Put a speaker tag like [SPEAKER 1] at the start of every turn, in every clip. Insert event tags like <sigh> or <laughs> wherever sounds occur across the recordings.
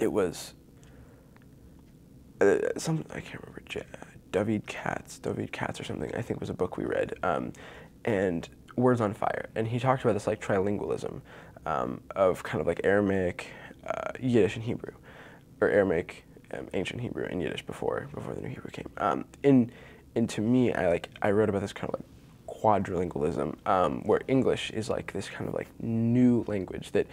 [SPEAKER 1] it was uh, some I can't remember David Katz, David Katz or something. I think was a book we read, um, and Words on Fire, and he talked about this like trilingualism um, of kind of like Aramaic, uh, Yiddish, and Hebrew, or Aramaic, um, ancient Hebrew, and Yiddish before before the new Hebrew came. Um, and and to me, I like I wrote about this kind of like quadrilingualism, um, where English is like this kind of like new language that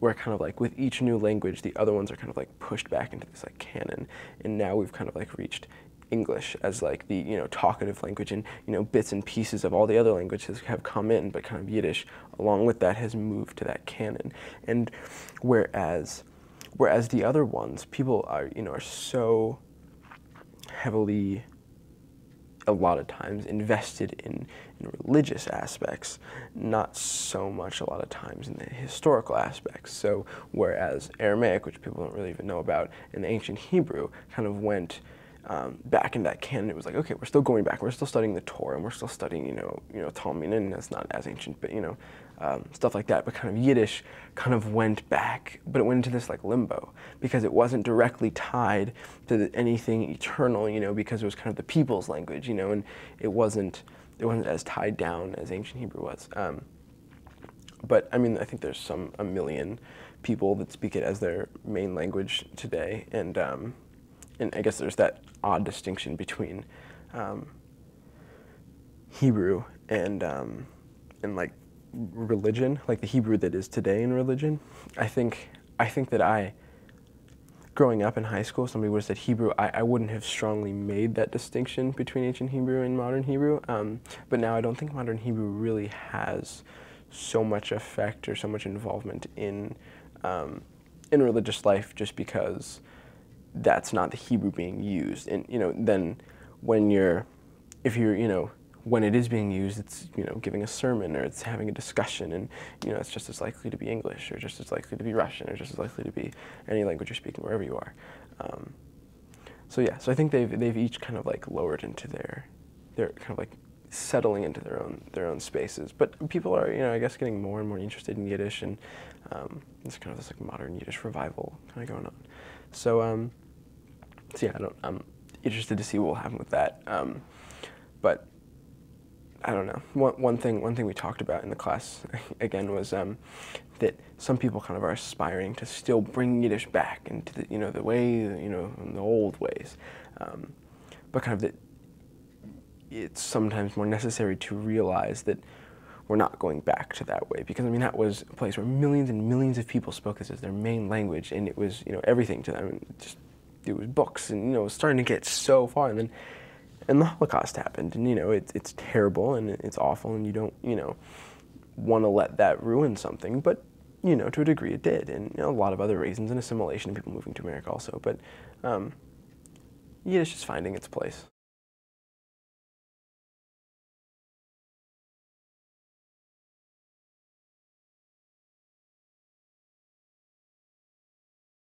[SPEAKER 1] where kind of like with each new language, the other ones are kind of like pushed back into this like canon, and now we've kind of like reached English as like the you know talkative language, and you know bits and pieces of all the other languages have come in, but kind of Yiddish along with that has moved to that canon, and whereas whereas the other ones, people are you know are so heavily a lot of times invested in, in religious aspects, not so much a lot of times in the historical aspects. So whereas Aramaic, which people don't really even know about, and ancient Hebrew kind of went um, back in that canon, it was like, okay, we're still going back. We're still studying the Torah, and we're still studying, you know, you know, Talmud, and that's not as ancient, but you know, um, stuff like that. But kind of Yiddish kind of went back, but it went into this like limbo because it wasn't directly tied to the, anything eternal, you know, because it was kind of the people's language, you know, and it wasn't it wasn't as tied down as ancient Hebrew was. Um, but I mean, I think there's some a million people that speak it as their main language today, and um, and I guess there's that odd distinction between um, Hebrew and um, and like religion, like the Hebrew that is today in religion. I think I think that I, growing up in high school, somebody would have said Hebrew. I, I wouldn't have strongly made that distinction between ancient Hebrew and modern Hebrew. Um, but now I don't think modern Hebrew really has so much effect or so much involvement in um, in religious life, just because that's not the Hebrew being used. And you know, then when you're, if you're, you know, when it is being used, it's you know giving a sermon or it's having a discussion, and you know it's just as likely to be English or just as likely to be Russian or just as likely to be any language you're speaking wherever you are. Um, so yeah, so I think they've they've each kind of like lowered into their, they're kind of like settling into their own their own spaces. But people are you know I guess getting more and more interested in Yiddish, and um, there's kind of this like modern Yiddish revival kind of going on. So um, so yeah, I don't, I'm interested to see what will happen with that. Um, but I don't know. One, one thing one thing we talked about in the class <laughs> again was um, that some people kind of are aspiring to still bring Yiddish back into the you know the way you know the old ways, um, but kind of that it's sometimes more necessary to realize that we're not going back to that way because I mean that was a place where millions and millions of people spoke this as their main language and it was you know everything to them just it was books and you know it was starting to get so far and then and the Holocaust happened and you know it, it's terrible and it's awful and you don't you know want to let that ruin something but you know to a degree it did and you know, a lot of other reasons and assimilation and people moving to America also but um, Yiddish is finding its place.